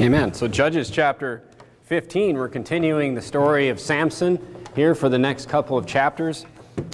Amen. So, Judges chapter 15, we're continuing the story of Samson here for the next couple of chapters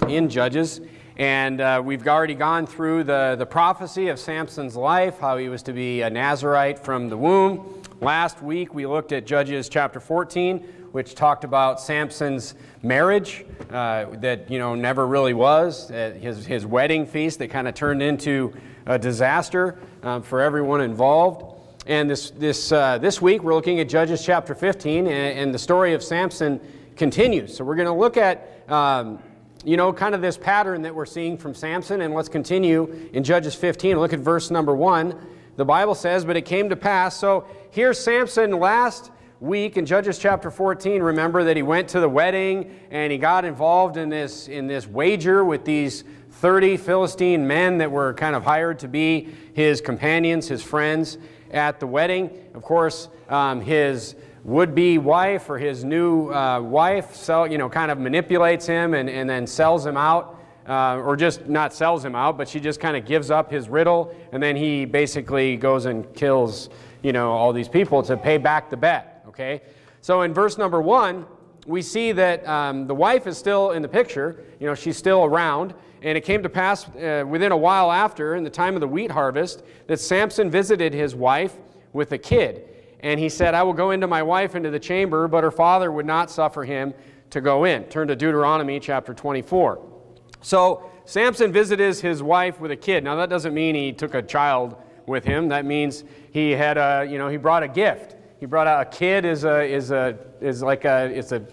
in Judges. And uh, we've already gone through the, the prophecy of Samson's life, how he was to be a Nazarite from the womb. Last week we looked at Judges chapter 14, which talked about Samson's marriage uh, that, you know, never really was, uh, his, his wedding feast that kind of turned into a disaster um, for everyone involved. And this, this, uh, this week we're looking at Judges chapter 15, and, and the story of Samson continues. So we're going to look at, um, you know, kind of this pattern that we're seeing from Samson, and let's continue in Judges 15. Look at verse number 1. The Bible says, But it came to pass. So here's Samson last week in Judges chapter 14, remember that he went to the wedding and he got involved in this, in this wager with these 30 Philistine men that were kind of hired to be his companions, his friends at the wedding. Of course, um, his would-be wife or his new uh, wife, sell, you know, kind of manipulates him and, and then sells him out. Uh, or just not sells him out, but she just kind of gives up his riddle, and then he basically goes and kills, you know, all these people to pay back the bet okay? So in verse number one, we see that um, the wife is still in the picture. You know, she's still around. And it came to pass uh, within a while after, in the time of the wheat harvest, that Samson visited his wife with a kid. And he said, I will go into my wife into the chamber, but her father would not suffer him to go in. Turn to Deuteronomy chapter 24. So Samson visited his wife with a kid. Now that doesn't mean he took a child with him. That means he had a, you know, he brought a gift. He brought out a kid is a is a is like a it's a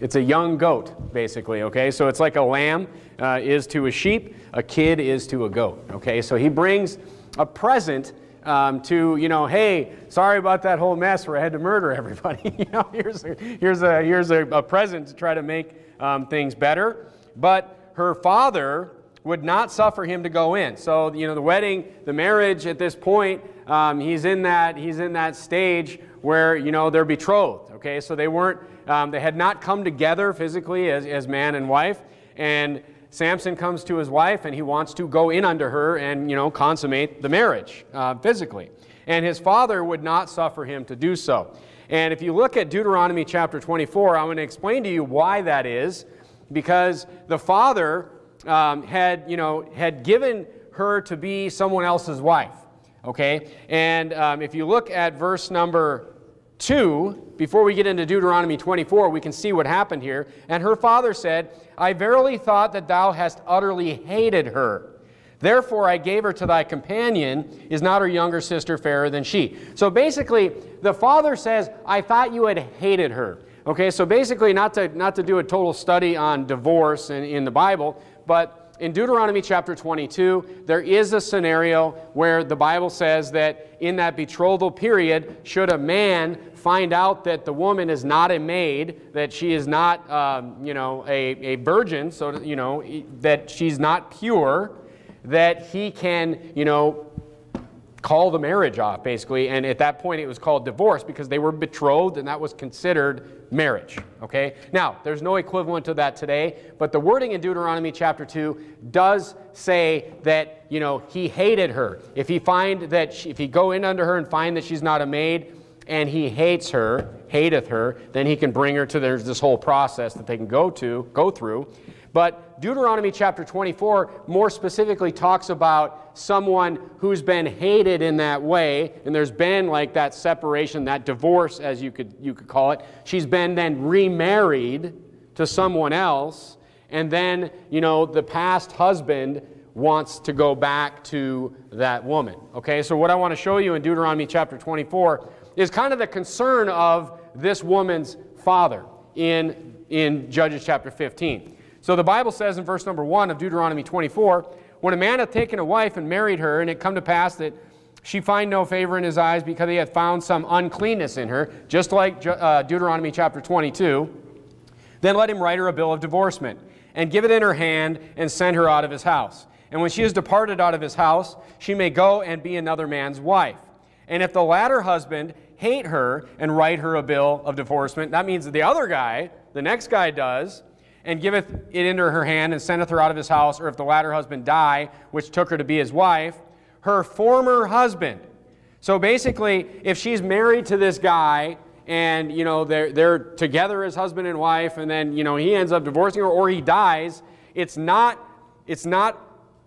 it's a young goat basically. Okay, so it's like a lamb uh, is to a sheep, a kid is to a goat. Okay, so he brings a present. Um, to you know, hey, sorry about that whole mess where I had to murder everybody. you know, here's a, here's a here's a, a present to try to make um, things better. But her father would not suffer him to go in. So, you know, the wedding, the marriage at this point, um, he's, in that, he's in that stage where, you know, they're betrothed, okay? So they weren't, um, they had not come together physically as, as man and wife. And Samson comes to his wife and he wants to go in under her and, you know, consummate the marriage uh, physically. And his father would not suffer him to do so. And if you look at Deuteronomy chapter 24, I'm going to explain to you why that is. Because the father um, had, you know, had given her to be someone else's wife. Okay? And um, if you look at verse number 2, before we get into Deuteronomy 24, we can see what happened here. And her father said, I verily thought that thou hast utterly hated her. Therefore I gave her to thy companion. Is not her younger sister fairer than she? So basically, the father says, I thought you had hated her. Okay, so basically, not to, not to do a total study on divorce in, in the Bible, but in Deuteronomy chapter 22, there is a scenario where the Bible says that in that betrothal period, should a man find out that the woman is not a maid, that she is not, um, you know, a, a virgin, so, you know, that she's not pure, that he can, you know, call the marriage off, basically. And at that point, it was called divorce because they were betrothed and that was considered marriage. Okay? Now, there's no equivalent to that today, but the wording in Deuteronomy chapter 2 does say that, you know, he hated her. If he find that, she, if he go in under her and find that she's not a maid, and he hates her, hateth her, then he can bring her to there's this whole process that they can go to, go through. But Deuteronomy chapter 24 more specifically talks about someone who's been hated in that way, and there's been like that separation, that divorce, as you could, you could call it. She's been then remarried to someone else, and then, you know, the past husband wants to go back to that woman. Okay, so what I want to show you in Deuteronomy chapter 24 is kind of the concern of this woman's father in, in Judges chapter 15. So the Bible says in verse number 1 of Deuteronomy 24, When a man hath taken a wife and married her, and it come to pass that she find no favor in his eyes because he hath found some uncleanness in her, just like uh, Deuteronomy chapter 22, then let him write her a bill of divorcement, and give it in her hand, and send her out of his house. And when she is departed out of his house, she may go and be another man's wife. And if the latter husband hate her and write her a bill of divorcement, that means that the other guy, the next guy does, and giveth it into her hand, and sendeth her out of his house, or if the latter husband die, which took her to be his wife, her former husband So basically, if she's married to this guy and you know they're, they're together as husband and wife and then you know he ends up divorcing her or he dies, it's not, it's not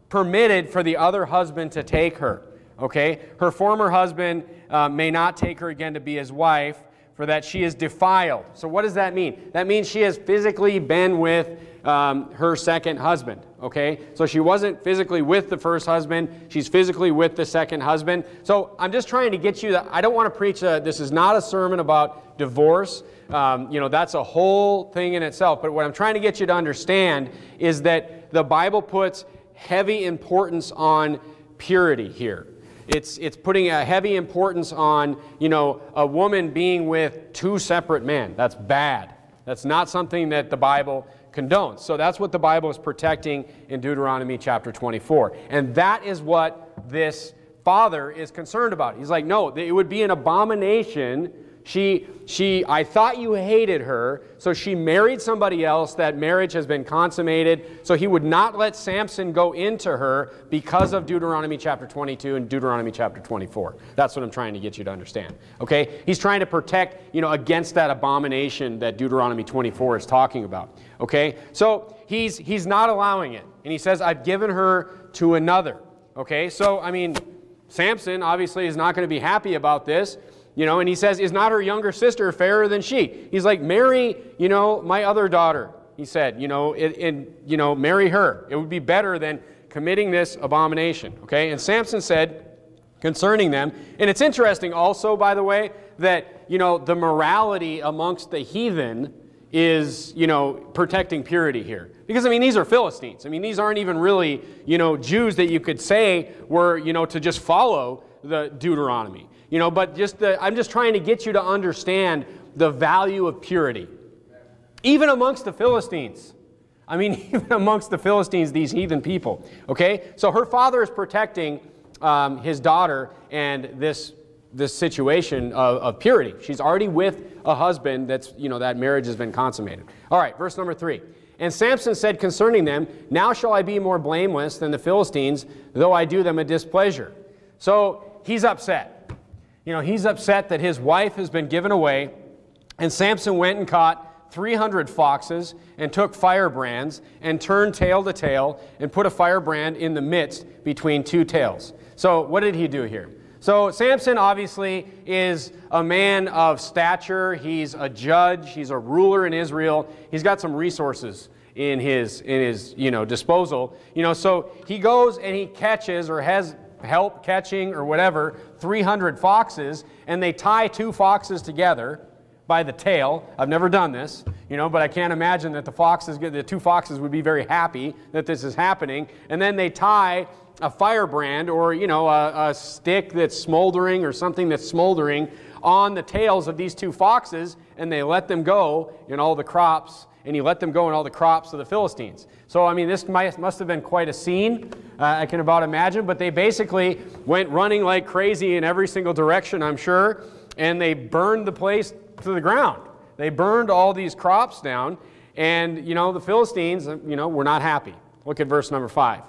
permitted for the other husband to take her. Okay? Her former husband uh, may not take her again to be his wife, for that she is defiled. So, what does that mean? That means she has physically been with um, her second husband. Okay? So, she wasn't physically with the first husband, she's physically with the second husband. So, I'm just trying to get you that. I don't want to preach a, this is not a sermon about divorce. Um, you know, that's a whole thing in itself. But what I'm trying to get you to understand is that the Bible puts heavy importance on purity here. It's, it's putting a heavy importance on, you know, a woman being with two separate men. That's bad. That's not something that the Bible condones. So that's what the Bible is protecting in Deuteronomy chapter 24. And that is what this father is concerned about. He's like, no, it would be an abomination she, she, I thought you hated her, so she married somebody else. That marriage has been consummated. So he would not let Samson go into her because of Deuteronomy chapter 22 and Deuteronomy chapter 24. That's what I'm trying to get you to understand. Okay? He's trying to protect, you know, against that abomination that Deuteronomy 24 is talking about. Okay? So he's, he's not allowing it. And he says, I've given her to another. Okay? So, I mean, Samson obviously is not going to be happy about this. You know, and he says, Is not her younger sister fairer than she? He's like, Marry, you know, my other daughter. He said, you know, and, you know, marry her. It would be better than committing this abomination. Okay? And Samson said concerning them, and it's interesting also, by the way, that, you know, the morality amongst the heathen is, you know, protecting purity here. Because, I mean, these are Philistines. I mean, these aren't even really, you know, Jews that you could say were, you know, to just follow the Deuteronomy. You know, but just the, I'm just trying to get you to understand the value of purity. Even amongst the Philistines. I mean, even amongst the Philistines, these heathen people. Okay? So her father is protecting um, his daughter and this, this situation of, of purity. She's already with a husband that's, you know, that marriage has been consummated. All right, verse number three. And Samson said concerning them, Now shall I be more blameless than the Philistines, though I do them a displeasure. So he's upset. You know, he's upset that his wife has been given away, and Samson went and caught 300 foxes and took firebrands and turned tail to tail and put a firebrand in the midst between two tails. So, what did he do here? So, Samson obviously is a man of stature. He's a judge. He's a ruler in Israel. He's got some resources in his, in his you know, disposal. You know, so he goes and he catches or has help catching or whatever 300 foxes and they tie two foxes together by the tail. I've never done this, you know, but I can't imagine that the foxes, the two foxes would be very happy that this is happening. And then they tie a firebrand or, you know, a, a stick that's smoldering or something that's smoldering on the tails of these two foxes and they let them go in all the crops and he let them go in all the crops of the Philistines. So, I mean, this might, must have been quite a scene, uh, I can about imagine, but they basically went running like crazy in every single direction, I'm sure, and they burned the place to the ground. They burned all these crops down, and, you know, the Philistines, you know, were not happy. Look at verse number five.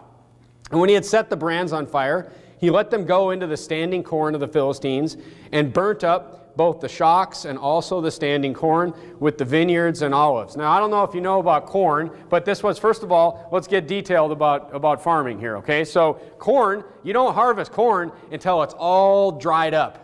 And when he had set the brands on fire, he let them go into the standing corn of the Philistines and burnt up both the shocks and also the standing corn with the vineyards and olives. Now, I don't know if you know about corn, but this was, first of all, let's get detailed about, about farming here, okay? So, corn, you don't harvest corn until it's all dried up.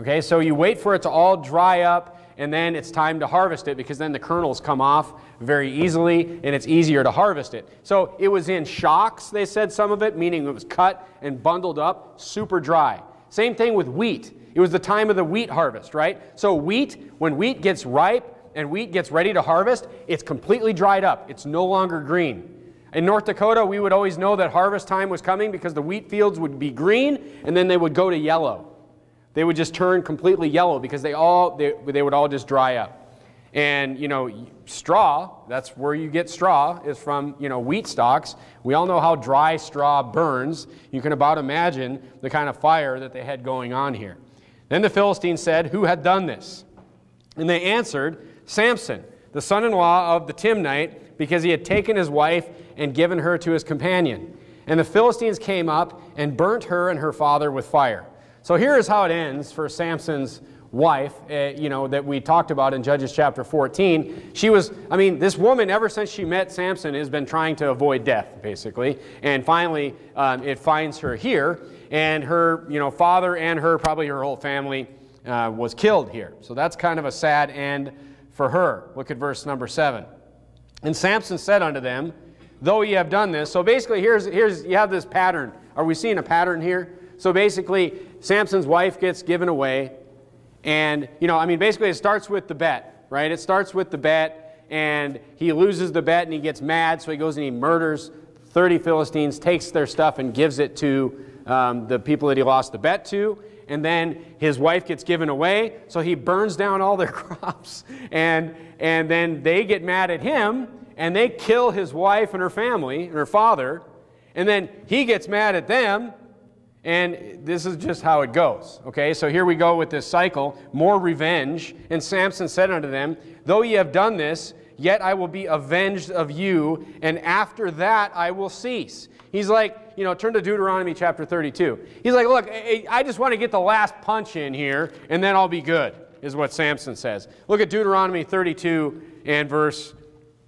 Okay, so you wait for it to all dry up and then it's time to harvest it because then the kernels come off very easily and it's easier to harvest it. So it was in shocks, they said some of it, meaning it was cut and bundled up, super dry. Same thing with wheat. It was the time of the wheat harvest, right? So, wheat, when wheat gets ripe and wheat gets ready to harvest, it's completely dried up. It's no longer green. In North Dakota, we would always know that harvest time was coming because the wheat fields would be green and then they would go to yellow. They would just turn completely yellow because they all they, they would all just dry up. And, you know, straw, that's where you get straw, is from, you know, wheat stalks. We all know how dry straw burns. You can about imagine the kind of fire that they had going on here. Then the Philistines said, Who had done this? And they answered, Samson, the son in law of the Timnite, because he had taken his wife and given her to his companion. And the Philistines came up and burnt her and her father with fire. So here is how it ends for Samson's wife, uh, you know, that we talked about in Judges chapter 14. She was, I mean, this woman, ever since she met Samson, has been trying to avoid death, basically. And finally, um, it finds her here. And her, you know, father and her, probably her whole family, uh, was killed here. So that's kind of a sad end for her. Look at verse number 7. And Samson said unto them, Though ye have done this, so basically here's, here's you have this pattern. Are we seeing a pattern here? So basically, Samson's wife gets given away. And, you know, I mean, basically it starts with the bet, right? It starts with the bet, and he loses the bet and he gets mad, so he goes and he murders 30 Philistines, takes their stuff and gives it to um, the people that he lost the bet to. And then his wife gets given away, so he burns down all their crops. And, and then they get mad at him, and they kill his wife and her family and her father. And then he gets mad at them, and this is just how it goes. Okay, so here we go with this cycle more revenge. And Samson said unto them, Though ye have done this, yet I will be avenged of you, and after that I will cease. He's like, you know, turn to Deuteronomy chapter 32. He's like, look, I just want to get the last punch in here, and then I'll be good, is what Samson says. Look at Deuteronomy 32 and verse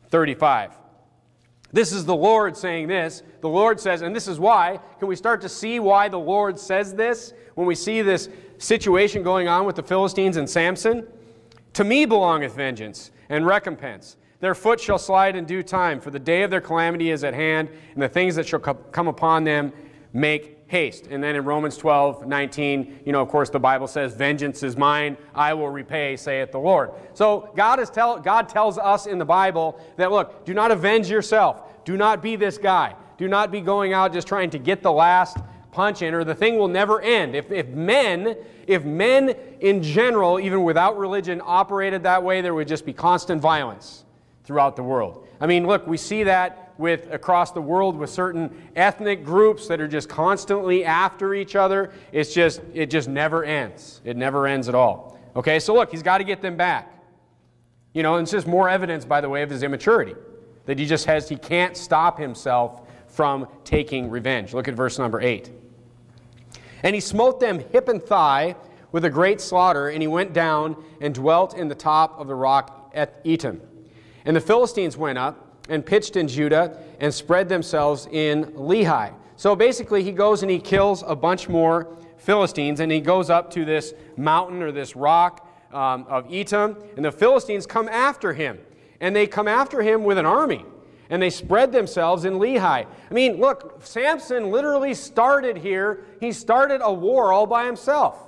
35. This is the Lord saying this. The Lord says, and this is why. Can we start to see why the Lord says this when we see this situation going on with the Philistines and Samson? To me belongeth vengeance and recompense. Their foot shall slide in due time, for the day of their calamity is at hand, and the things that shall come upon them make haste. And then in Romans 12, 19, you know, of course, the Bible says, Vengeance is mine, I will repay, saith the Lord. So God, is tell, God tells us in the Bible that, look, do not avenge yourself. Do not be this guy. Do not be going out just trying to get the last punch in, or the thing will never end. If, if men, if men in general, even without religion, operated that way, there would just be constant violence throughout the world. I mean, look, we see that with across the world with certain ethnic groups that are just constantly after each other. It's just it just never ends. It never ends at all. Okay, so look, he's got to get them back. You know, and it's just more evidence, by the way, of his immaturity. That he just has, he can't stop himself from taking revenge. Look at verse number 8. And he smote them hip and thigh with a great slaughter, and he went down and dwelt in the top of the rock at Etam. And the Philistines went up and pitched in Judah and spread themselves in Lehi. So basically, he goes and he kills a bunch more Philistines, and he goes up to this mountain or this rock um, of Etam, and the Philistines come after him. And they come after him with an army, and they spread themselves in Lehi. I mean, look, Samson literally started here. He started a war all by himself.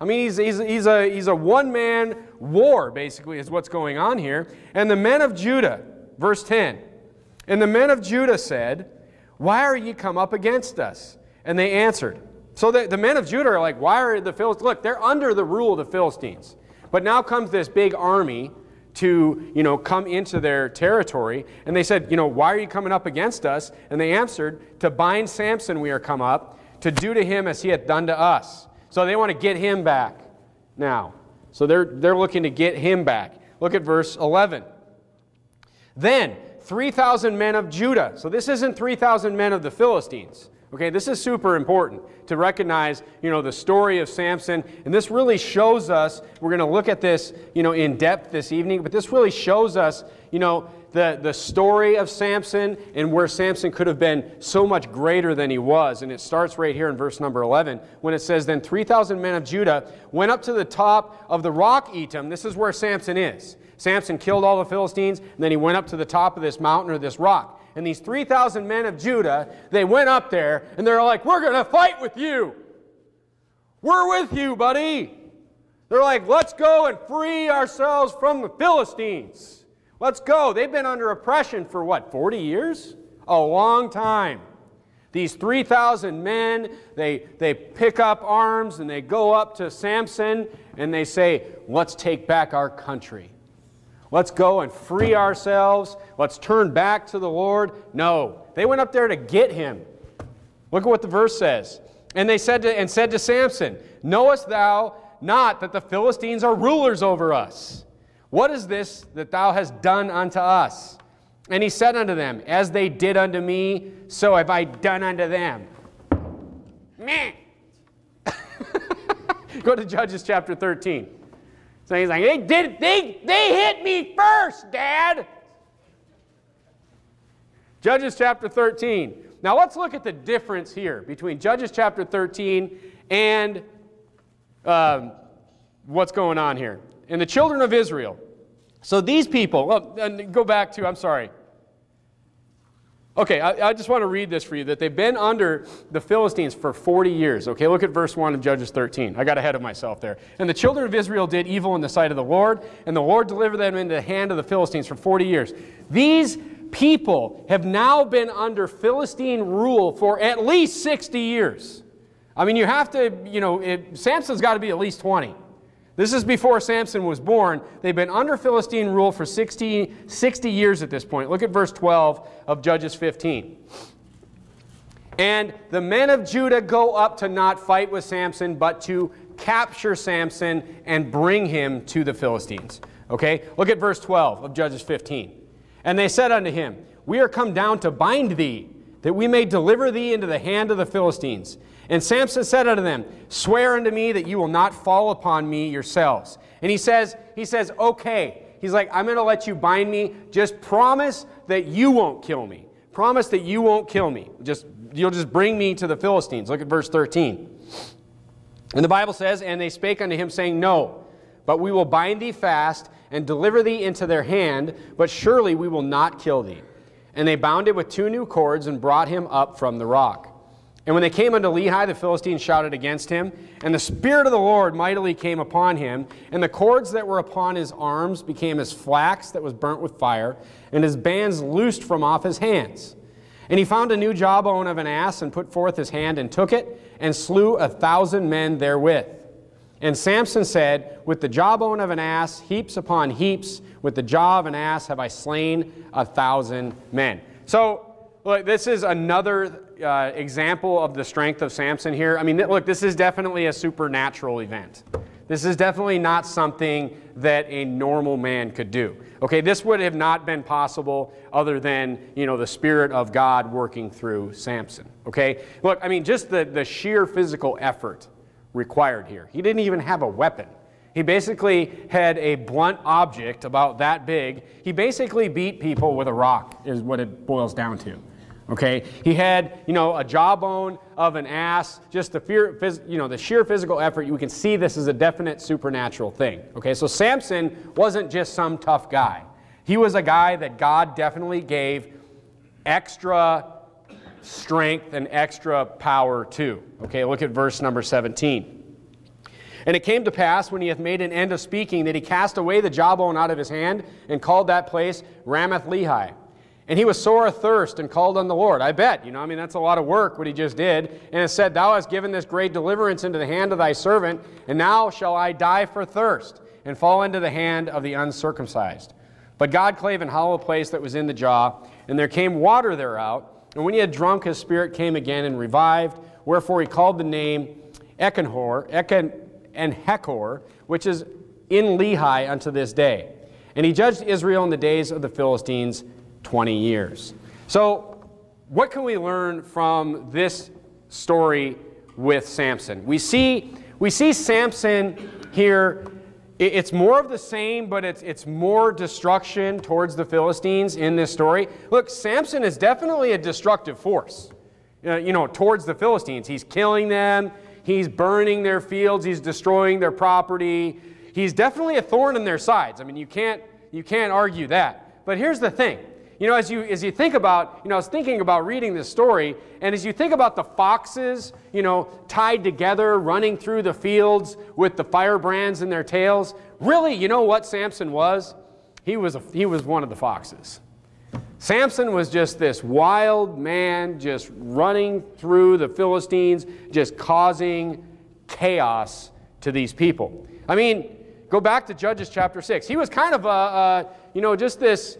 I mean, he's, he's, he's a, he's a one man war, basically, is what's going on here. And the men of Judah, verse 10, and the men of Judah said, Why are ye come up against us? And they answered. So the, the men of Judah are like, Why are the Philistines? Look, they're under the rule of the Philistines. But now comes this big army to, you know, come into their territory. And they said, you know, why are you coming up against us? And they answered, to bind Samson we are come up, to do to him as he hath done to us. So they want to get him back now. So they're, they're looking to get him back. Look at verse 11. Then 3,000 men of Judah. So this isn't 3,000 men of the Philistines. Okay, this is super important to recognize, you know, the story of Samson. And this really shows us, we're going to look at this, you know, in depth this evening, but this really shows us, you know, the, the story of Samson and where Samson could have been so much greater than he was. And it starts right here in verse number 11 when it says, Then 3,000 men of Judah went up to the top of the rock Etam. This is where Samson is. Samson killed all the Philistines, and then he went up to the top of this mountain or this rock. And these 3,000 men of Judah, they went up there, and they're like, We're going to fight with you. We're with you, buddy. They're like, Let's go and free ourselves from the Philistines. Let's go. They've been under oppression for what, 40 years? A long time. These 3,000 men, they, they pick up arms and they go up to Samson and they say, Let's take back our country. Let's go and free ourselves. Let's turn back to the Lord. No, they went up there to get him. Look at what the verse says. And they said to, and said to Samson, Knowest thou not that the Philistines are rulers over us? What is this that thou hast done unto us? And he said unto them, As they did unto me, so have I done unto them. Meh. Go to Judges chapter 13. So he's like, they did they they hit me first, Dad. Judges chapter 13. Now let's look at the difference here between Judges chapter 13 and um, what's going on here. And the children of Israel. So these people, well, go back to, I'm sorry, Okay, I, I, just want to read this for you that they've been under the Philistines for 40 years. Okay, look at verse 1 of Judges 13. I got ahead of myself there. And the children of Israel did evil in the sight of the Lord, and the Lord delivered them into the hand of the Philistines for 40 years. These people have now been under Philistine rule for at least 60 years. I mean, you have to, you know, it, Samson's got to be at least 20. This is before Samson was born. They've been under Philistine rule for 60, 60 years at this point. Look at verse 12 of Judges 15. And the men of Judah go up to not fight with Samson, but to capture Samson and bring him to the Philistines. Okay? Look at verse 12 of Judges 15. And they said unto him, We are come down to bind thee, that we may deliver thee into the hand of the Philistines. And Samson said unto them, Swear unto me that you will not fall upon me yourselves. And he says, he says, okay. He's like, I'm going to let you bind me. Just promise that you won't kill me. Promise that you won't kill me. Just you'll just bring me to the Philistines. Look at verse 13. And the Bible says, And they spake unto him, saying, No, but we will bind thee fast and deliver thee into their hand, but surely we will not kill thee. And they bound him with two new cords and brought him up from the rock. And when they came unto Lehi, the Philistines shouted against him, and the Spirit of the Lord mightily came upon him, and the cords that were upon his arms became as flax that was burnt with fire, and his bands loosed from off his hands. And he found a new jawbone of an ass, and put forth his hand, and took it, and slew a thousand men therewith. And Samson said, With the jawbone of an ass, heaps upon heaps, with the jaw of an ass have I slain a thousand men. So, look, this is another uh, example of the strength of Samson here. I mean, look, this is definitely a supernatural event. This is definitely not something that a normal man could do. Okay, this would have not been possible other than, you know, the Spirit of God working through Samson. Okay, look, I mean, just the, the sheer physical effort required here. He didn't even have a weapon. He basically had a blunt object about that big. He basically beat people with a rock, is what it boils down to. Okay, he had you know a jawbone of an ass. Just the fear, you know, the sheer physical effort. You can see this is a definite supernatural thing. Okay, so Samson wasn't just some tough guy. He was a guy that God definitely gave extra strength and extra power to. Okay, look at verse number 17. And it came to pass when he hath made an end of speaking that he cast away the jawbone out of his hand and called that place Ramath Lehi. And he was sore athirst and called on the Lord. I bet, you know, I mean, that's a lot of work what he just did. And it said, Thou hast given this great deliverance into the hand of thy servant, and now shall I die for thirst and fall into the hand of the uncircumcised. But God clave an hollow place that was in the jaw, and there came water thereout. And when he had drunk, his spirit came again and revived. Wherefore he called the name Echenhor, Echen, and Hekor, which is in Lehi unto this day. And he judged Israel in the days of the Philistines 20 years. So, what can we learn from this story with Samson? We see, we see Samson here. It's more of the same, but it's, it's more destruction towards the Philistines in this story. Look, Samson is definitely a destructive force, uh, you know, towards the Philistines. He's killing them, he's burning their fields, he's destroying their property. He's definitely a thorn in their sides. I mean, you can't, you can't argue that. But here's the thing you know, as you, as you think about, you know, I was thinking about reading this story, and as you think about the foxes, you know, tied together, running through the fields with the firebrands in their tails, really, you know what Samson was? He was, a, he was one of the foxes. Samson was just this wild man just running through the Philistines, just causing chaos to these people. I mean, go back to Judges chapter 6. He was kind of a, a you know, just this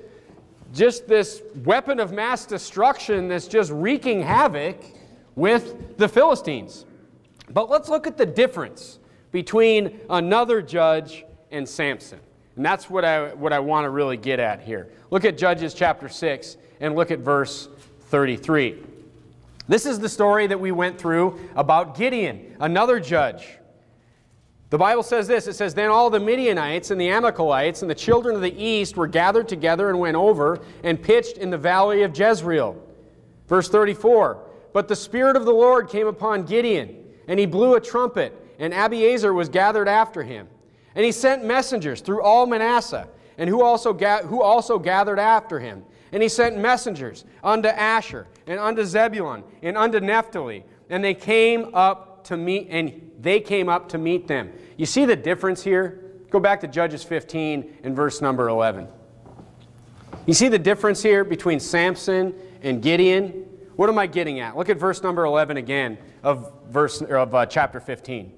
just this weapon of mass destruction that's just wreaking havoc with the Philistines. But let's look at the difference between another judge and Samson. And that's what I, what I want to really get at here. Look at Judges chapter 6 and look at verse 33. This is the story that we went through about Gideon, another judge. The Bible says this it says, Then all the Midianites and the Amalekites and the children of the east were gathered together and went over and pitched in the valley of Jezreel. Verse 34 But the Spirit of the Lord came upon Gideon, and he blew a trumpet, and Abiezer was gathered after him. And he sent messengers through all Manasseh, and who also, who also gathered after him. And he sent messengers unto Asher, and unto Zebulun, and unto Naphtali, and they came up to meet, and they came up to meet them. You see the difference here? Go back to Judges 15 and verse number 11. You see the difference here between Samson and Gideon? What am I getting at? Look at verse number 11 again of verse of uh, chapter 15.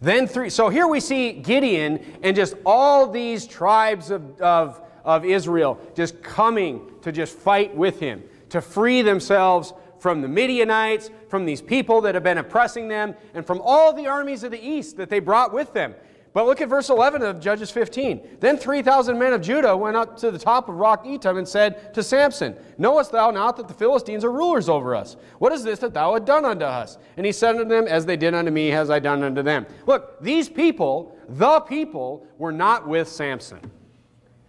Then three, so here we see Gideon and just all these tribes of, of, of Israel just coming to just fight with him, to free themselves from the Midianites, from these people that have been oppressing them, and from all the armies of the east that they brought with them. But look at verse 11 of Judges 15. Then 3,000 men of Judah went up to the top of Rock Etam and said to Samson, Knowest thou not that the Philistines are rulers over us? What is this that thou hast done unto us? And he said unto them, As they did unto me, has I done unto them. Look, these people, the people, were not with Samson.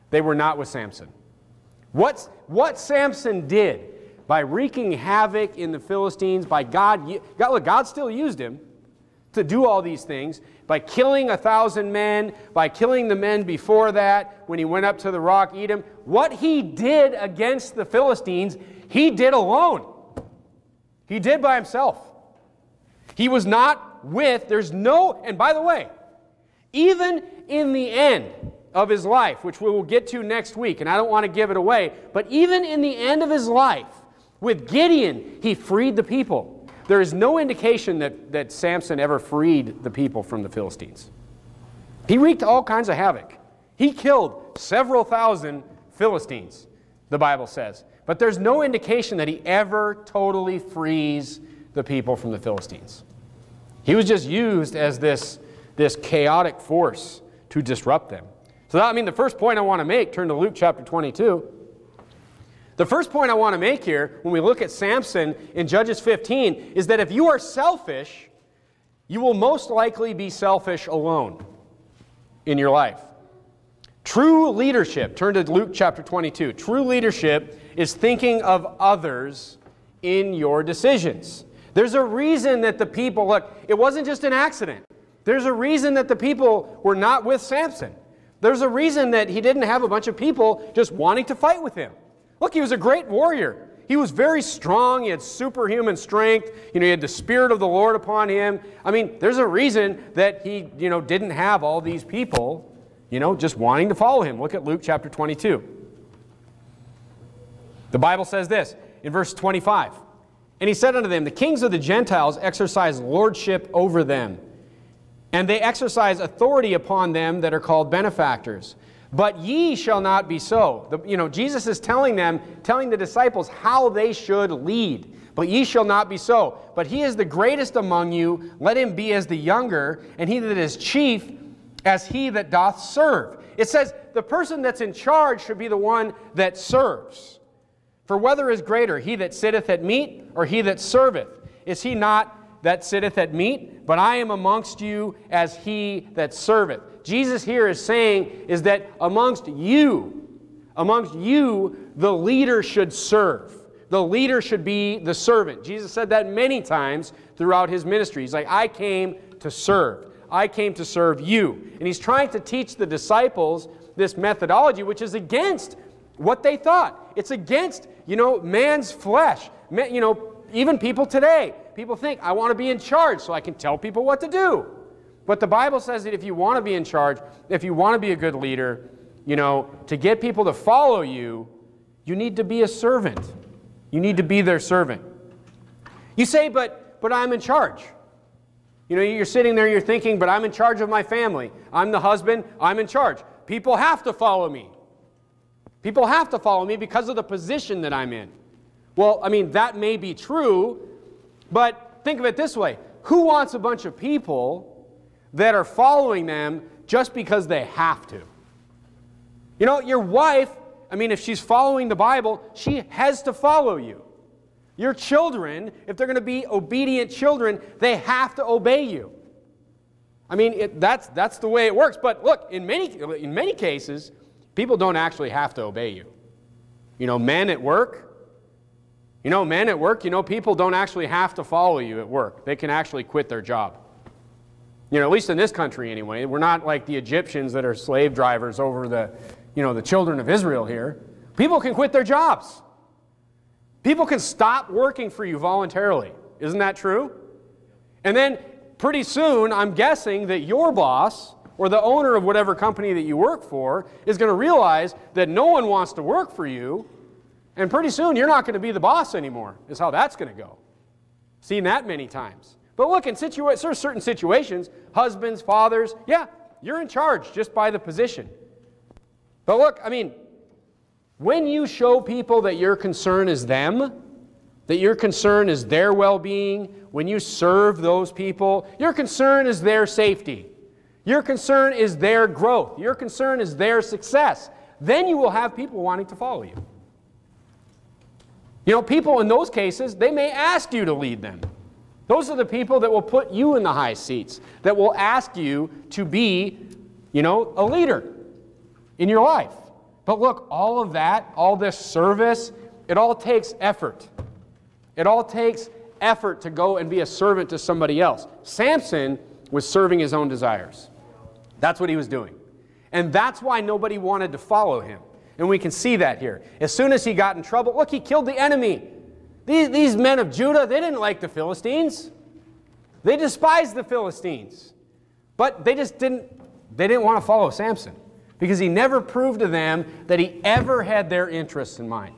They were not with Samson. What's, what Samson did by wreaking havoc in the Philistines, by God, God, look, God still used him to do all these things, by killing a thousand men, by killing the men before that when he went up to the rock Etam. What he did against the Philistines, he did alone. He did by himself. He was not with, there's no, and by the way, even in the end of his life, which we will get to next week, and I don't want to give it away, but even in the end of his life, with Gideon, he freed the people. There is no indication that, that Samson ever freed the people from the Philistines. He wreaked all kinds of havoc. He killed several thousand Philistines, the Bible says. But there's no indication that he ever totally frees the people from the Philistines. He was just used as this, this chaotic force to disrupt them. So, that, I mean, the first point I want to make, turn to Luke chapter 22. The first point I want to make here, when we look at Samson in Judges 15, is that if you are selfish, you will most likely be selfish alone in your life. True leadership, turn to Luke chapter 22. True leadership is thinking of others in your decisions. There's a reason that the people, look, it wasn't just an accident. There's a reason that the people were not with Samson. There's a reason that he didn't have a bunch of people just wanting to fight with him. Look, he was a great warrior. He was very strong. He had superhuman strength. You know, he had the Spirit of the Lord upon him. I mean, there's a reason that he, you know, didn't have all these people, you know, just wanting to follow him. Look at Luke chapter 22. The Bible says this in verse 25. And he said unto them, The kings of the Gentiles exercise lordship over them, and they exercise authority upon them that are called benefactors. But ye shall not be so. The, you know, Jesus is telling them, telling the disciples how they should lead. But ye shall not be so. But he is the greatest among you, let him be as the younger, and he that is chief as he that doth serve. It says the person that's in charge should be the one that serves. For whether is greater, he that sitteth at meat or he that serveth? Is he not that sitteth at meat? But I am amongst you as he that serveth. Jesus here is saying is that amongst you, amongst you, the leader should serve. The leader should be the servant. Jesus said that many times throughout his ministry. He's like, I came to serve. I came to serve you. And he's trying to teach the disciples this methodology, which is against what they thought. It's against, you know, man's flesh. You know, even people today, people think, I want to be in charge so I can tell people what to do. But the Bible says that if you want to be in charge, if you want to be a good leader, you know, to get people to follow you, you need to be a servant. You need to be their servant. You say, but, but I'm in charge. You know, you're sitting there, you're thinking, but I'm in charge of my family. I'm the husband, I'm in charge. People have to follow me. People have to follow me because of the position that I'm in. Well, I mean, that may be true, but think of it this way who wants a bunch of people that are following them just because they have to. You know, your wife, I mean, if she's following the Bible, she has to follow you. Your children, if they're going to be obedient children, they have to obey you. I mean, it, that's, that's the way it works. But look, in many, in many cases, people don't actually have to obey you. You know, men at work, you know, men at work, you know, people don't actually have to follow you at work. They can actually quit their job. You know, at least in this country anyway. We're not like the Egyptians that are slave drivers over the, you know, the children of Israel here. People can quit their jobs. People can stop working for you voluntarily. Isn't that true? And then pretty soon, I'm guessing that your boss or the owner of whatever company that you work for is going to realize that no one wants to work for you and pretty soon, you're not going to be the boss anymore, is how that's going to go. Seen that many times. But look, in situa- certain situations, husbands, fathers, yeah, you're in charge just by the position. But look, I mean, when you show people that your concern is them, that your concern is their well being, when you serve those people, your concern is their safety. Your concern is their growth. Your concern is their success. Then you will have people wanting to follow you. You know, people in those cases, they may ask you to lead them. Those are the people that will put you in the high seats, that will ask you to be, you know, a leader in your life. But look, all of that, all this service, it all takes effort. It all takes effort to go and be a servant to somebody else. Samson was serving his own desires. That's what he was doing. And that's why nobody wanted to follow him. And we can see that here. As soon as he got in trouble, look, he killed the enemy. These, these men of Judah, they didn't like the Philistines. They despised the Philistines. But they just didn't, they didn't want to follow Samson because he never proved to them that he ever had their interests in mind.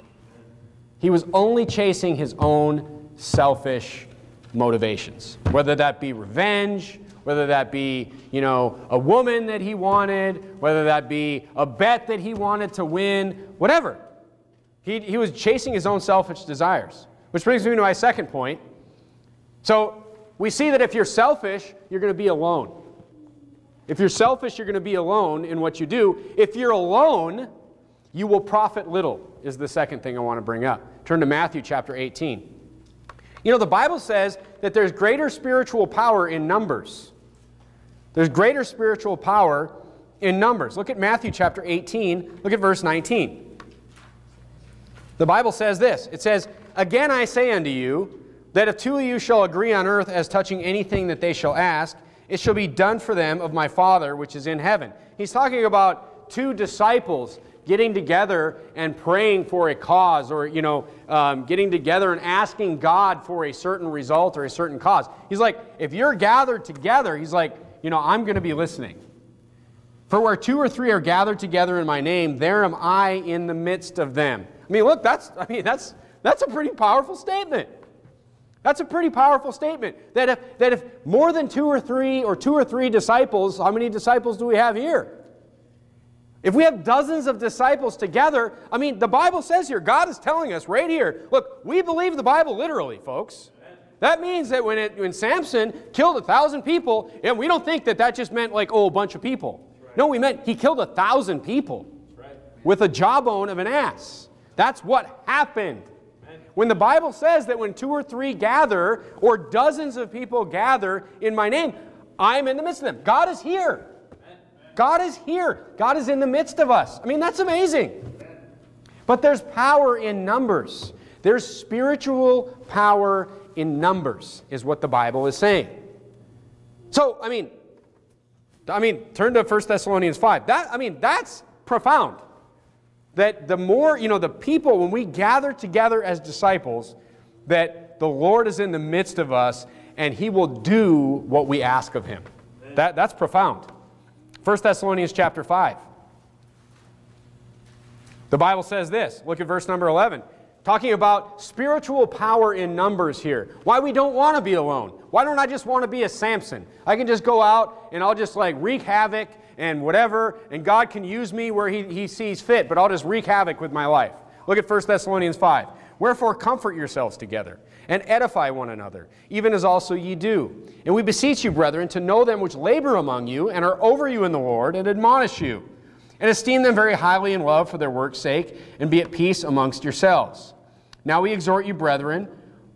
He was only chasing his own selfish motivations, whether that be revenge, whether that be, you know, a woman that he wanted, whether that be a bet that he wanted to win, whatever. He, he was chasing his own selfish desires. Which brings me to my second point. So we see that if you're selfish, you're going to be alone. If you're selfish, you're going to be alone in what you do. If you're alone, you will profit little, is the second thing I want to bring up. Turn to Matthew chapter 18. You know, the Bible says that there's greater spiritual power in numbers. There's greater spiritual power in numbers. Look at Matthew chapter 18. Look at verse 19. The Bible says this It says, Again I say unto you, that if two of you shall agree on earth as touching anything that they shall ask, it shall be done for them of my Father which is in heaven. He's talking about two disciples getting together and praying for a cause or, you know, um, getting together and asking God for a certain result or a certain cause. He's like, if you're gathered together, he's like, you know, I'm going to be listening. For where two or three are gathered together in my name, there am I in the midst of them. I mean, look, that's, I mean, that's, that's a pretty powerful statement. That's a pretty powerful statement. That if, that if more than two or three or two or three disciples, how many disciples do we have here? If we have dozens of disciples together, I mean, the Bible says here, God is telling us right here, look, we believe the Bible literally, folks. That means that when, it, when Samson killed a thousand people, and we don't think that that just meant like, oh, a bunch of people. Right. No, we meant he killed a thousand people right. with a jawbone of an ass. That's what happened. When the Bible says that when two or three gather, or dozens of people gather in my name, I'm in the midst of them. God is here. God is here. God is in the midst of us. I mean, that's amazing. But there's power in numbers. There's spiritual power in numbers, is what the Bible is saying. So, I mean, I mean, turn to 1 Thessalonians 5. That, I mean, that's profound. That the more, you know, the people, when we gather together as disciples, that the Lord is in the midst of us and He will do what we ask of Him. That, that's profound. 1 Thessalonians chapter 5. The Bible says this. Look at verse number 11. Talking about spiritual power in numbers here. Why we don't want to be alone. Why don't I just want to be a Samson? I can just go out and I'll just like wreak havoc and whatever, and God can use me where he, he sees fit, but I'll just wreak havoc with my life. Look at 1 Thessalonians 5. Wherefore comfort yourselves together and edify one another, even as also ye do. And we beseech you, brethren, to know them which labor among you and are over you in the Lord and admonish you, and esteem them very highly in love for their work's sake, and be at peace amongst yourselves. Now we exhort you, brethren,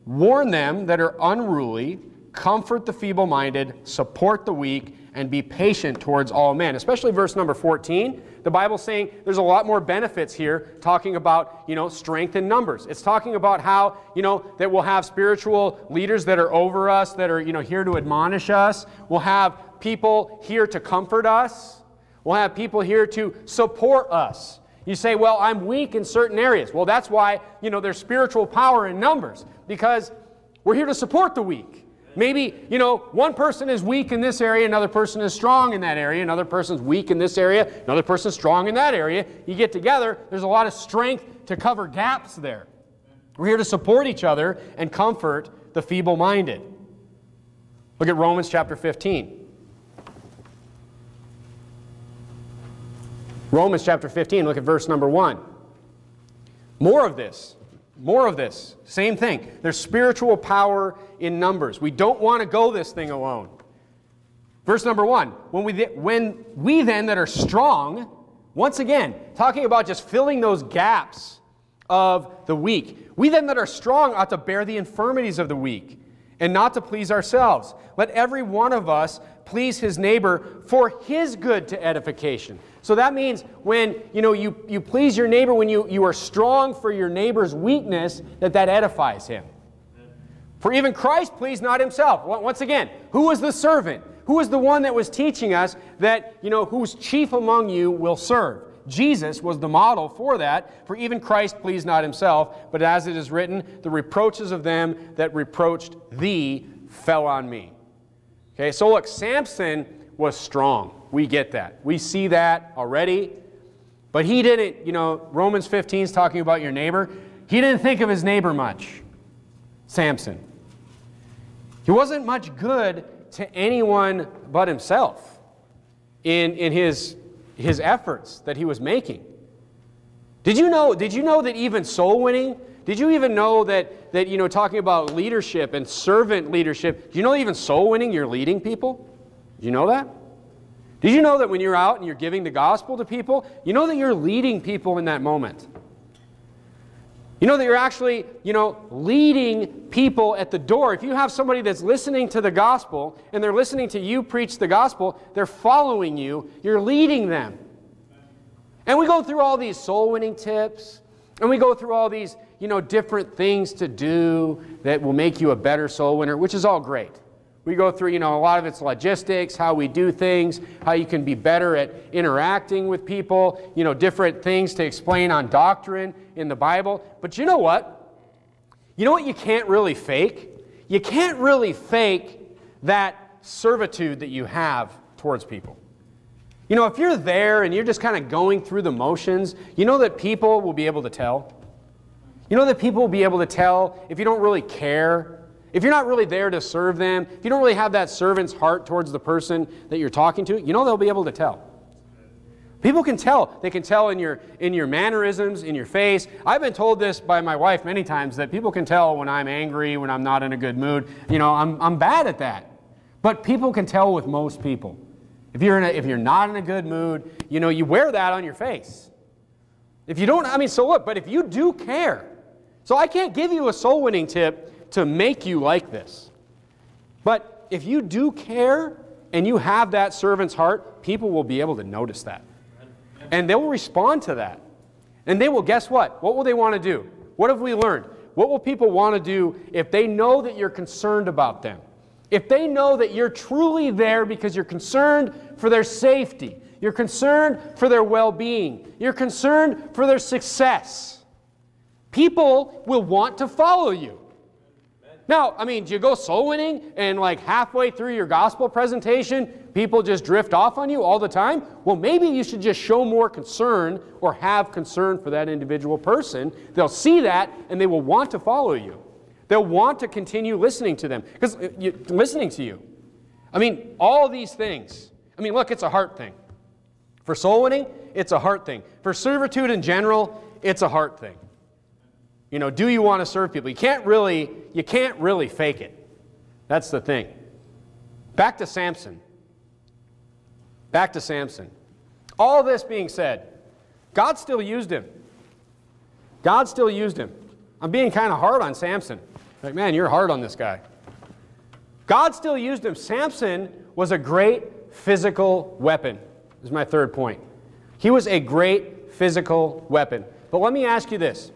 warn them that are unruly, comfort the feeble minded, support the weak, and be patient towards all men. Especially verse number 14. The Bible's saying there's a lot more benefits here talking about, you know, strength in numbers. It's talking about how, you know, that we'll have spiritual leaders that are over us, that are, you know, here to admonish us. We'll have people here to comfort us. We'll have people here to support us. You say, well, I'm weak in certain areas. Well, that's why, you know, there's spiritual power in numbers because we're here to support the weak. Maybe, you know, one person is weak in this area, another person is strong in that area, another person's weak in this area, another person's strong in that area. You get together, there's a lot of strength to cover gaps there. We're here to support each other and comfort the feeble minded. Look at Romans chapter 15. Romans chapter 15, look at verse number 1. More of this. More of this. Same thing. There's spiritual power in numbers. We don't want to go this thing alone. Verse number 1. When we, when we then that are strong, once again, talking about just filling those gaps of the weak. We then that are strong ought to bear the infirmities of the weak and not to please ourselves. Let every one of us please his neighbor for his good to edification. So that means when you know you, you please your neighbor, when you, you are strong for your neighbor's weakness, that that edifies him. For even Christ pleased not himself. Once again, who was the servant? Who was the one that was teaching us that, you know, who's chief among you will serve? Jesus was the model for that, for even Christ pleased not himself, but as it is written, the reproaches of them that reproached thee fell on me. Okay, so look, Samson was strong. We get that. We see that already. But he didn't, you know, Romans 15 is talking about your neighbor. He didn't think of his neighbor much, Samson. He wasn't much good to anyone but himself in, in his, his efforts that he was making. Did you know, did you know that even soul winning did you even know that, that, you know, talking about leadership and servant leadership, do you know even soul winning, you're leading people? Do you know that? Did you know that when you're out and you're giving the gospel to people, you know that you're leading people in that moment? You know that you're actually, you know, leading people at the door. If you have somebody that's listening to the gospel and they're listening to you preach the gospel, they're following you, you're leading them. And we go through all these soul winning tips, and we go through all these, you know, different things to do that will make you a better soul winner, which is all great. We go through, you know, a lot of it's logistics, how we do things, how you can be better at interacting with people, you know, different things to explain on doctrine in the Bible. But you know what? You know what you can't really fake? You can't really fake that servitude that you have towards people. You know, if you're there and you're just kind of going through the motions, you know that people will be able to tell. You know that people will be able to tell if you don't really care, if you're not really there to serve them, if you don't really have that servant's heart towards the person that you're talking to, you know they'll be able to tell. People can tell. They can tell in your, in your mannerisms, in your face. I've been told this by my wife many times that people can tell when I'm angry, when I'm not in a good mood. You know, I'm, I'm bad at that. But people can tell with most people. If you're, in a, if you're not in a good mood, you know, you wear that on your face. If you don't, I mean, so look, but if you do care, so I can't give you a soul winning tip to make you like this. But if you do care and you have that servant's heart, people will be able to notice that. And they will respond to that. And they will, guess what? What will they want to do? What have we learned? What will people want to do if they know that you're concerned about them? If they know that you're truly there because you're concerned for their safety, you're concerned for their well being, you're concerned for their success, people will want to follow you. Now, I mean, do you go soul winning and like halfway through your gospel presentation, people just drift off on you all the time? Well, maybe you should just show more concern or have concern for that individual person. They'll see that and they will want to follow you. They'll want to continue listening to them because uh, listening to you. I mean, all these things. I mean, look, it's a heart thing. For soul winning, it's a heart thing. For servitude in general, it's a heart thing. You know, do you want to serve people? You can't really, you can't really fake it. That's the thing. Back to Samson. Back to Samson. All this being said, God still used him. God still used him. I'm being kind of hard on Samson. Like, man, you're hard on this guy. God still used him. Samson was a great physical weapon. This is my third point. He was a great physical weapon. But let me ask you this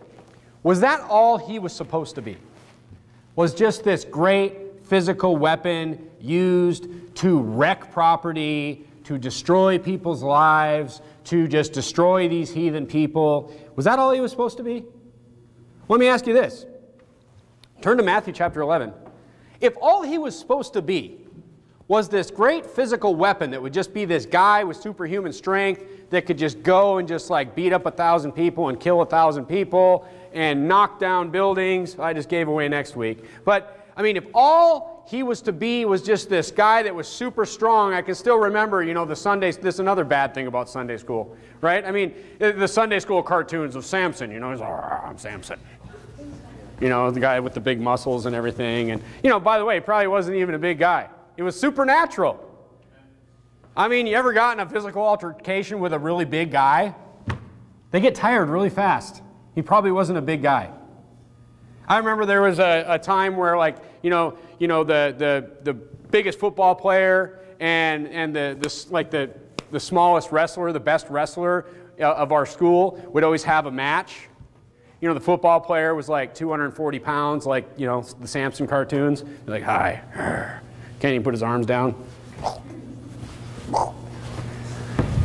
Was that all he was supposed to be? Was just this great physical weapon used to wreck property, to destroy people's lives, to just destroy these heathen people? Was that all he was supposed to be? Let me ask you this. Turn to Matthew chapter 11. If all he was supposed to be was this great physical weapon that would just be this guy with superhuman strength that could just go and just like beat up a thousand people and kill a thousand people and knock down buildings. I just gave away next week. But I mean, if all he was to be was just this guy that was super strong, I can still remember, you know, the Sunday, this is another bad thing about Sunday school, right? I mean, the Sunday school cartoons of Samson, you know, he's like, I'm Samson. You know, the guy with the big muscles and everything. And, you know, by the way, probably wasn't even a big guy. It was supernatural. I mean, you ever gotten a physical altercation with a really big guy? They get tired really fast. He probably wasn't a big guy. I remember there was a, a time where, like, you know, you know, the, the, the biggest football player and, and the, the, like the, the smallest wrestler, the best wrestler uh, of our school would always have a match. You know, the football player was like 240 pounds, like, you know, the Samson cartoons. They're like, hi. Can't even put his arms down.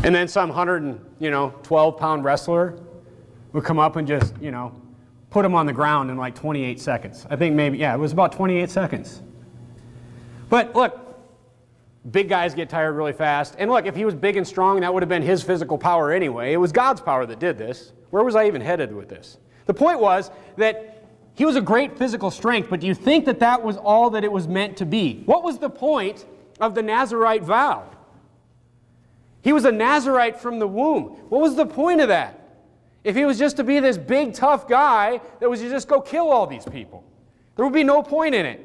And then some 100 and, you know, 12 pound wrestler would come up and just, you know, put him on the ground in like 28 seconds. I think maybe, yeah, it was about 28 seconds. But look, big guys get tired really fast. And look, if he was big and strong, that would have been his physical power anyway. It was God's power that did this. Where was I even headed with this? The point was that he was a great physical strength, but do you think that that was all that it was meant to be? What was the point of the Nazarite vow? He was a Nazarite from the womb. What was the point of that? If he was just to be this big, tough guy that was to just go kill all these people, there would be no point in it.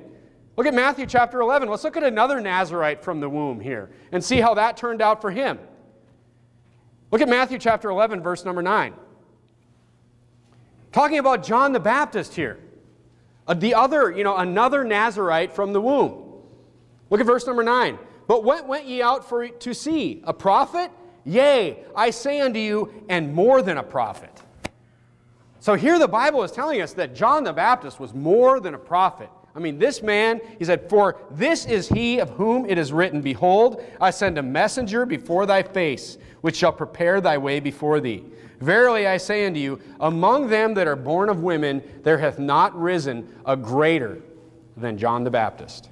Look at Matthew chapter 11. Let's look at another Nazarite from the womb here and see how that turned out for him. Look at Matthew chapter 11, verse number 9. Talking about John the Baptist here. Uh, the other, you know, another Nazarite from the womb. Look at verse number 9. But what went ye out for to see? A prophet? Yea, I say unto you, and more than a prophet. So here the Bible is telling us that John the Baptist was more than a prophet. I mean, this man, he said, For this is he of whom it is written, Behold, I send a messenger before thy face, which shall prepare thy way before thee. Verily I say unto you, among them that are born of women, there hath not risen a greater than John the Baptist.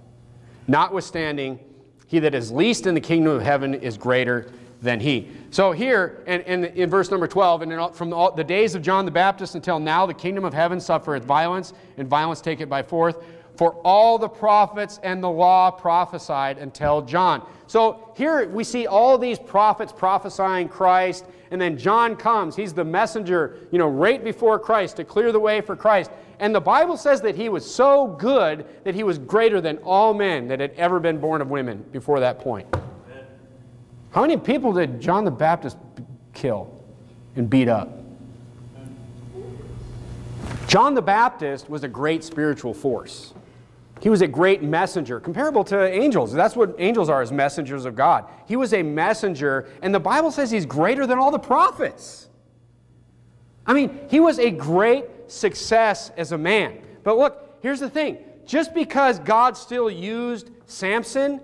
Notwithstanding, he that is least in the kingdom of heaven is greater than he. So here, in, in, in verse number 12, and from the, the days of John the Baptist until now, the kingdom of heaven suffereth violence, and violence take it by force. For all the prophets and the law prophesied until John. So here we see all these prophets prophesying Christ, and then John comes. He's the messenger, you know, right before Christ to clear the way for Christ. And the Bible says that he was so good that he was greater than all men that had ever been born of women before that point. How many people did John the Baptist kill and beat up? John the Baptist was a great spiritual force. He was a great messenger, comparable to angels. That's what angels are, as messengers of God. He was a messenger, and the Bible says he's greater than all the prophets. I mean, he was a great success as a man. But look, here's the thing just because God still used Samson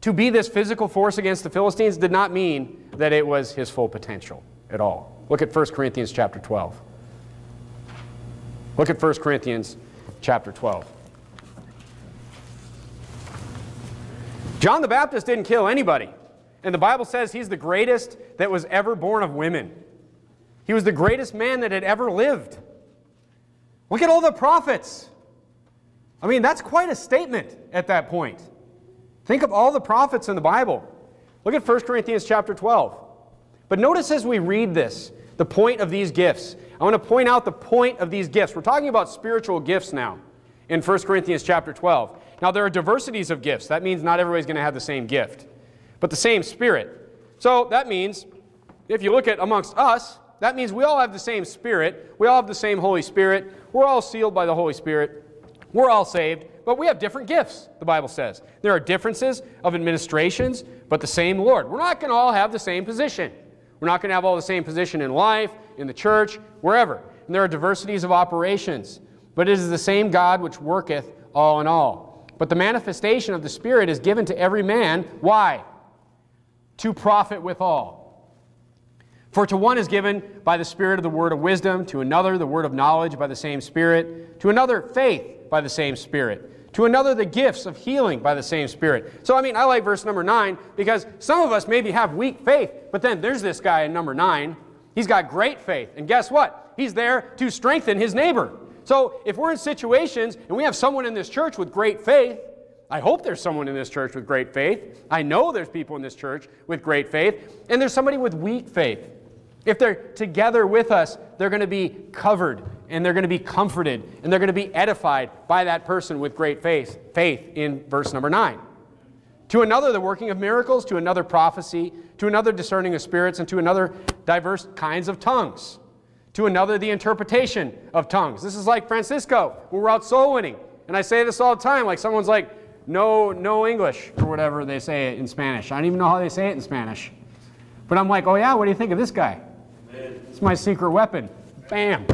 to be this physical force against the Philistines did not mean that it was his full potential at all. Look at 1 Corinthians chapter 12. Look at 1 Corinthians chapter 12. John the Baptist didn't kill anybody. And the Bible says he's the greatest that was ever born of women. He was the greatest man that had ever lived. Look at all the prophets. I mean, that's quite a statement at that point. Think of all the prophets in the Bible. Look at 1 Corinthians chapter 12. But notice as we read this, the point of these gifts. I want to point out the point of these gifts. We're talking about spiritual gifts now in 1 Corinthians chapter 12. Now, there are diversities of gifts. That means not everybody's going to have the same gift, but the same Spirit. So that means, if you look at amongst us, that means we all have the same Spirit. We all have the same Holy Spirit. We're all sealed by the Holy Spirit. We're all saved, but we have different gifts, the Bible says. There are differences of administrations, but the same Lord. We're not going to all have the same position. We're not going to have all the same position in life, in the church, wherever. And there are diversities of operations, but it is the same God which worketh all in all. But the manifestation of the Spirit is given to every man. Why? To profit withal. For to one is given by the Spirit of the word of wisdom, to another the word of knowledge by the same Spirit, to another faith by the same Spirit, to another the gifts of healing by the same Spirit. So, I mean, I like verse number 9 because some of us maybe have weak faith, but then there's this guy in number 9. He's got great faith. And guess what? He's there to strengthen his neighbor. So, if we're in situations and we have someone in this church with great faith, I hope there's someone in this church with great faith. I know there's people in this church with great faith. And there's somebody with weak faith. If they're together with us, they're going to be covered and they're going to be comforted and they're going to be edified by that person with great faith, faith in verse number 9. To another, the working of miracles, to another, prophecy, to another, discerning of spirits, and to another, diverse kinds of tongues. To another, the interpretation of tongues. This is like Francisco when we're out soul winning. And I say this all the time, like someone's like, no, no English, or whatever they say it in Spanish. I don't even know how they say it in Spanish. But I'm like, oh yeah, what do you think of this guy? It's my secret weapon. Bam.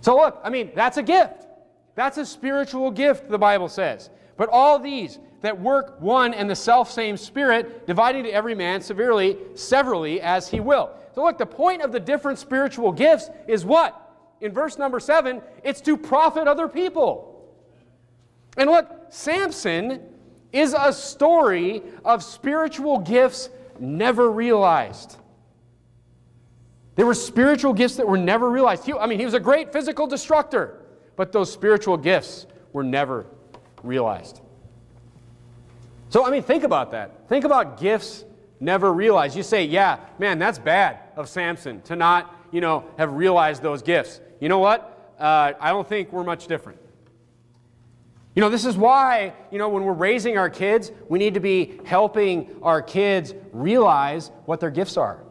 So look, I mean, that's a gift. That's a spiritual gift, the Bible says. But all these that work one and the self same Spirit, dividing to every man severely, severally as he will. So look, the point of the different spiritual gifts is what? In verse number seven, it's to profit other people. And look, Samson is a story of spiritual gifts never realized. There were spiritual gifts that were never realized. He, I mean, he was a great physical destructor, but those spiritual gifts were never realized. So, I mean, think about that. Think about gifts never realized. You say, yeah, man, that's bad of Samson to not, you know, have realized those gifts. You know what? Uh, I don't think we're much different. You know, this is why, you know, when we're raising our kids, we need to be helping our kids realize what their gifts are.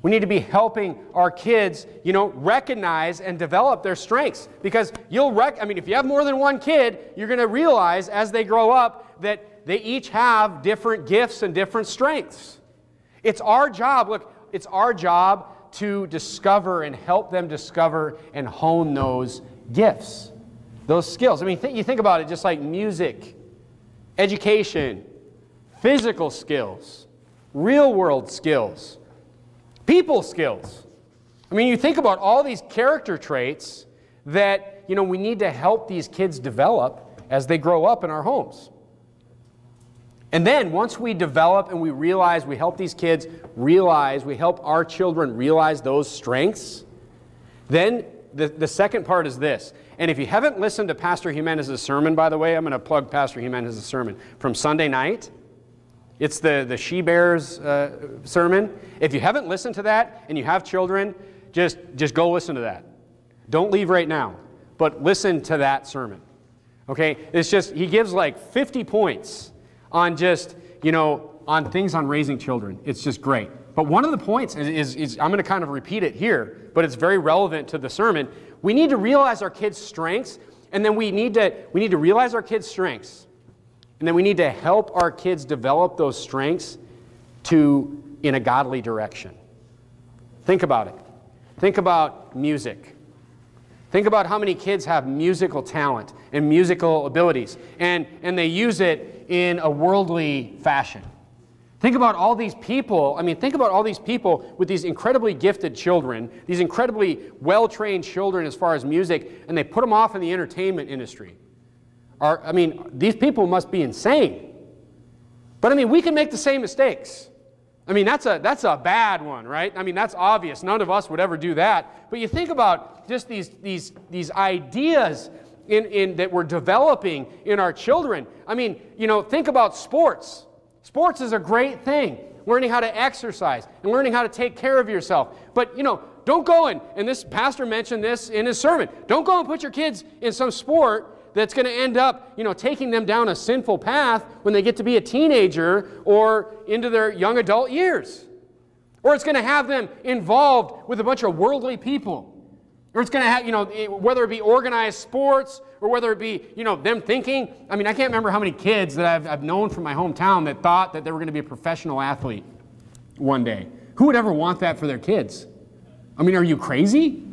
We need to be helping our kids, you know, recognize and develop their strengths. Because you'll rec I mean, if you have more than one kid, you're going to realize as they grow up that they each have different gifts and different strengths. It's our job, look, it's our job to discover and help them discover and hone those gifts, those skills. I mean, th you think about it just like music, education, physical skills, real world skills People skills. I mean, you think about all these character traits that, you know, we need to help these kids develop as they grow up in our homes. And then once we develop and we realize, we help these kids realize, we help our children realize those strengths, then the, the second part is this. And if you haven't listened to Pastor Jimenez's sermon, by the way, I'm going to plug Pastor Jimenez's sermon from Sunday night. It's the, the She Bears uh, sermon. If you haven't listened to that and you have children, just, just go listen to that. Don't leave right now, but listen to that sermon. Okay? It's just, he gives like 50 points on just, you know, on things on raising children. It's just great. But one of the points is, is, is I'm going to kind of repeat it here, but it's very relevant to the sermon. We need to realize our kids' strengths, and then we need to, we need to realize our kids' strengths. And then we need to help our kids develop those strengths to in a godly direction. Think about it. Think about music. Think about how many kids have musical talent and musical abilities, and, and they use it in a worldly fashion. Think about all these people. I mean, think about all these people with these incredibly gifted children, these incredibly well trained children as far as music, and they put them off in the entertainment industry are, I mean, these people must be insane. But I mean, we can make the same mistakes. I mean, that's a, that's a bad one, right? I mean, that's obvious. None of us would ever do that. But you think about just these, these, these ideas in, in, that we're developing in our children. I mean, you know, think about sports. Sports is a great thing. Learning how to exercise and learning how to take care of yourself. But, you know, don't go in, and this pastor mentioned this in his sermon, don't go and put your kids in some sport that's going to end up, you know, taking them down a sinful path when they get to be a teenager or into their young adult years. Or it's going to have them involved with a bunch of worldly people. Or it's going to have, you know, eh, whether it be organized sports or whether it be, you know, them thinking. I mean, I can't remember how many kids that I've, I've known from my hometown that thought that they were going to be a professional athlete one day. Who would ever want that for their kids? I mean, are you crazy?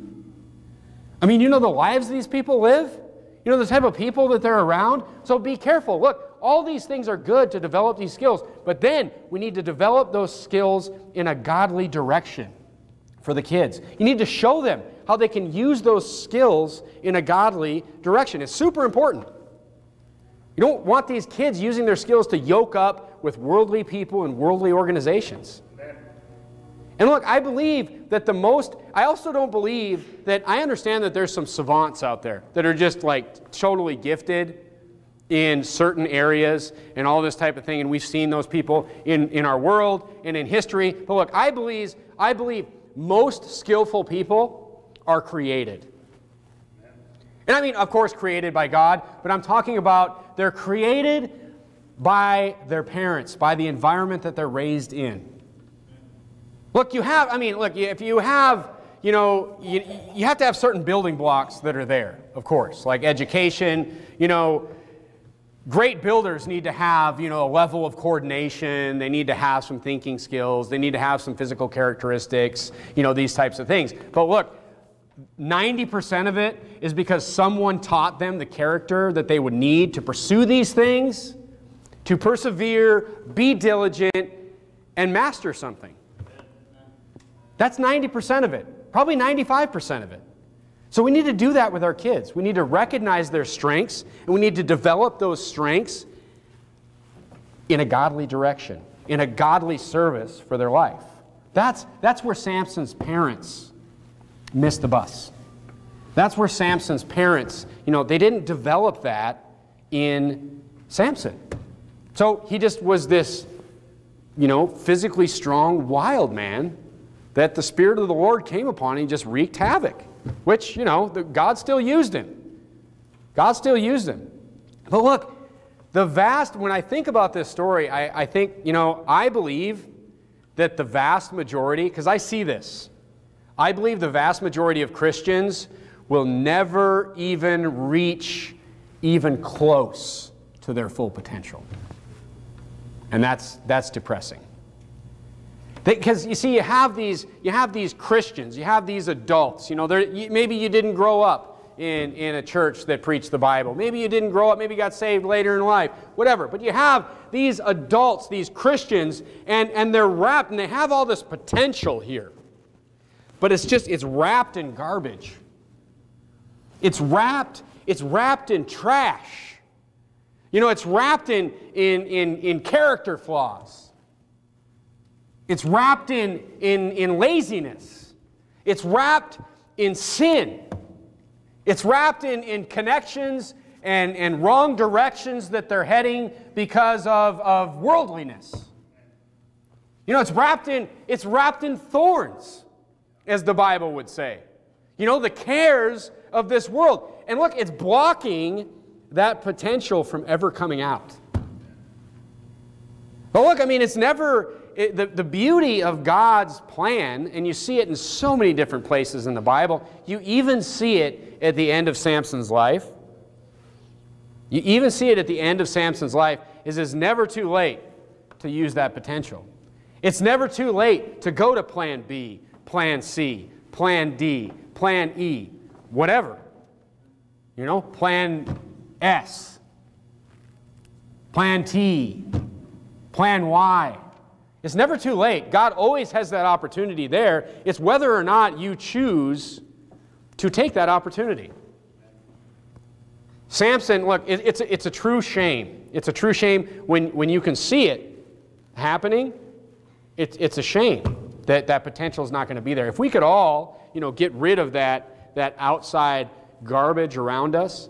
I mean, you know the lives these people live? You know the type of people that they're around? So be careful. Look, all these things are good to develop these skills, but then we need to develop those skills in a godly direction for the kids. You need to show them how they can use those skills in a godly direction. It's super important. You don't want these kids using their skills to yoke up with worldly people and worldly organizations. And look, I believe that the most, I also don't believe that, I understand that there's some savants out there that are just like totally gifted in certain areas and all this type of thing, and we've seen those people in, in our world and in history. But look, I believe, I believe most skillful people are created. And I mean, of course, created by God, but I'm talking about they're created by their parents, by the environment that they're raised in. Look, you have, I mean, look, if you have, you know, you, you have to have certain building blocks that are there, of course, like education, you know, great builders need to have you know a level of coordination they need to have some thinking skills they need to have some physical characteristics you know these types of things but look 90% of it is because someone taught them the character that they would need to pursue these things to persevere be diligent and master something that's 90% of it probably 95% of it so we need to do that with our kids. We need to recognize their strengths, and we need to develop those strengths in a godly direction, in a godly service for their life. That's, that's where Samson's parents missed the bus. That's where Samson's parents, you know, they didn't develop that in Samson. So he just was this, you know, physically strong, wild man that the Spirit of the Lord came upon and he just wreaked havoc which, you know, God still used him. God still used him. But look, the vast, when I think about this story, I, I think, you know, I believe that the vast majority, because I see this, I believe the vast majority of Christians will never even reach even close to their full potential. And that's, that's depressing. Because you see, you have these, you have these Christians, you have these adults. You know, maybe you didn't grow up in, in a church that preached the Bible. Maybe you didn't grow up, maybe you got saved later in life, whatever. But you have these adults, these Christians, and, and they're wrapped, and they have all this potential here. But it's just, it's wrapped in garbage. It's wrapped, it's wrapped in trash. You know, it's wrapped in, in, in, in character flaws. It's wrapped in, in, in laziness. It's wrapped in sin. It's wrapped in, in connections and, and wrong directions that they're heading because of, of worldliness. You know, it's wrapped in, it's wrapped in thorns, as the Bible would say. You know, the cares of this world. And look, it's blocking that potential from ever coming out. But look, I mean, it's never, it, the, the beauty of God's plan, and you see it in so many different places in the Bible, you even see it at the end of Samson's life. You even see it at the end of Samson's life, is it's never too late to use that potential. It's never too late to go to plan B, plan C, plan D, plan E, whatever. You know, plan S, plan T, plan Y. It's never too late. God always has that opportunity there. It's whether or not you choose to take that opportunity. Samson, look, it, it's, a, it's a true shame. It's a true shame when, when you can see it happening. It, it's a shame that that potential is not going to be there. If we could all, you know, get rid of that, that outside garbage around us,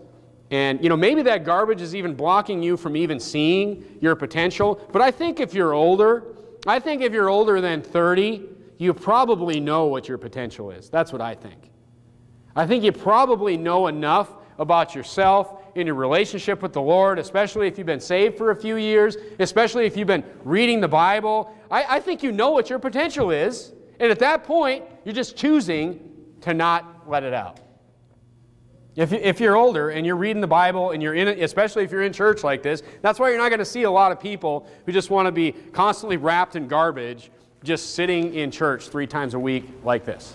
and you know, maybe that garbage is even blocking you from even seeing your potential. But I think if you're older, I think if you're older than 30, you probably know what your potential is. That's what I think. I think you probably know enough about yourself in your relationship with the Lord, especially if you've been saved for a few years, especially if you've been reading the Bible. I, I think you know what your potential is. And at that point, you're just choosing to not let it out. If, if you're older and you're reading the Bible and you're in it, especially if you're in church like this, that's why you're not going to see a lot of people who just want to be constantly wrapped in garbage, just sitting in church three times a week like this.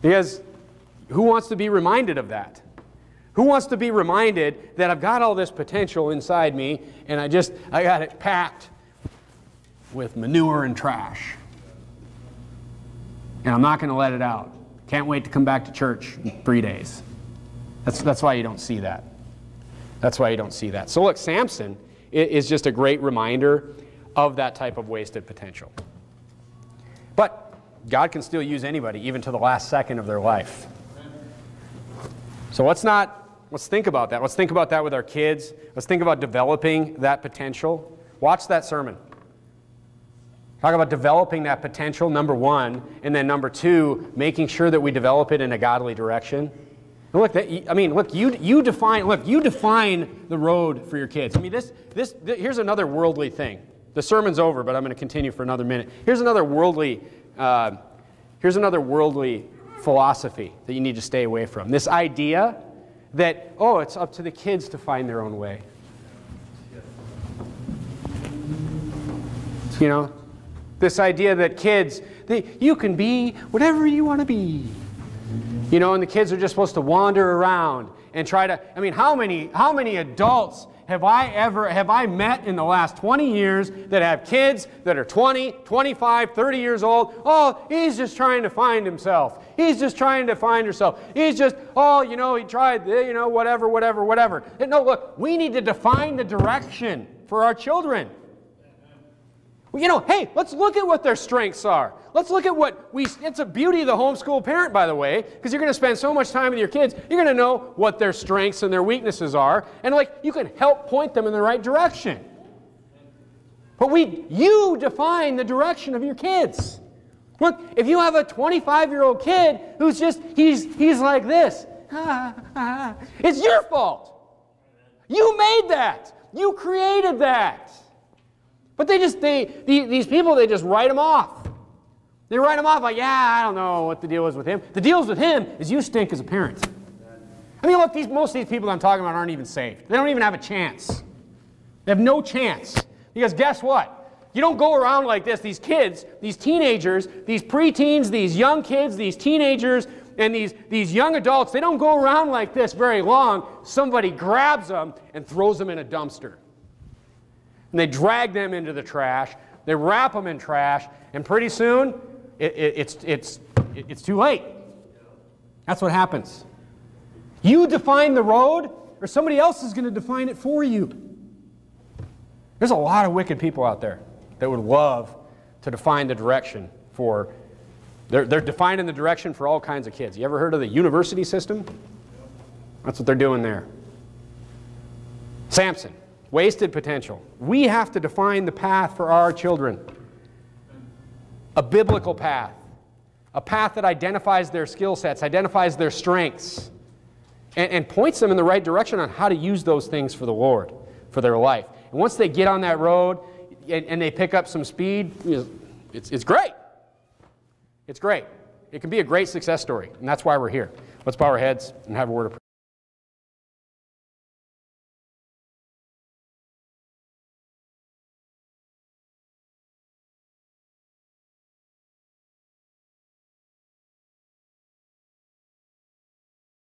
Because who wants to be reminded of that? Who wants to be reminded that I've got all this potential inside me and I just, I got it packed with manure and trash? And I'm not going to let it out. Can't wait to come back to church in three days. That's, that's why you don't see that. That's why you don't see that. So, look, Samson is just a great reminder of that type of wasted potential. But God can still use anybody, even to the last second of their life. So let's not, let's think about that. Let's think about that with our kids. Let's think about developing that potential. Watch that sermon. Talk about developing that potential, number one, and then number two, making sure that we develop it in a godly direction. And look, that, I mean, look, you, you define, look, you define the road for your kids. I mean, this, this, here's another worldly thing. The sermon's over, but I'm going to continue for another minute. Here's another worldly, uh, here's another worldly philosophy that you need to stay away from. This idea that, oh, it's up to the kids to find their own way. You know, this idea that kids, they, you can be whatever you want to be. You know, and the kids are just supposed to wander around and try to, I mean, how many, how many adults have I ever, have I met in the last 20 years that have kids that are 20, 25, 30 years old? Oh, he's just trying to find himself. He's just trying to find herself. He's just, oh, you know, he tried, eh, you know, whatever, whatever, whatever. No, look, we need to define the direction for our children. You know, hey, let's look at what their strengths are. Let's look at what we, it's a beauty of the homeschool parent, by the way, because you're going to spend so much time with your kids, you're going to know what their strengths and their weaknesses are, and like, you can help point them in the right direction. But we, you define the direction of your kids. Look, if you have a 25 year old kid who's just, he's, he's like this, it's your fault. You made that. You created that. But they just, they, these people, they just write them off. They write them off like, yeah, I don't know what the deal is with him. The deal is with him is you stink as a parent. I mean, look, these, most of these people I'm talking about aren't even saved. They don't even have a chance. They have no chance. Because guess what? You don't go around like this. These kids, these teenagers, these preteens, these young kids, these teenagers, and these, these young adults, they don't go around like this very long. Somebody grabs them and throws them in a dumpster and they drag them into the trash. They wrap them in trash, and pretty soon it, it, it's, it's, it's too late. That's what happens. You define the road, or somebody else is going to define it for you. There's a lot of wicked people out there that would love to define the direction for, they're, they're defining the direction for all kinds of kids. You ever heard of the university system? That's what they're doing there. Samson. Wasted potential. We have to define the path for our children. A biblical path. A path that identifies their skill sets, identifies their strengths, and, and, points them in the right direction on how to use those things for the Lord, for their life. And once they get on that road and, and they pick up some speed, it's, it's great. It's great. It can be a great success story, and that's why we're here. Let's bow our heads and have a word of prayer.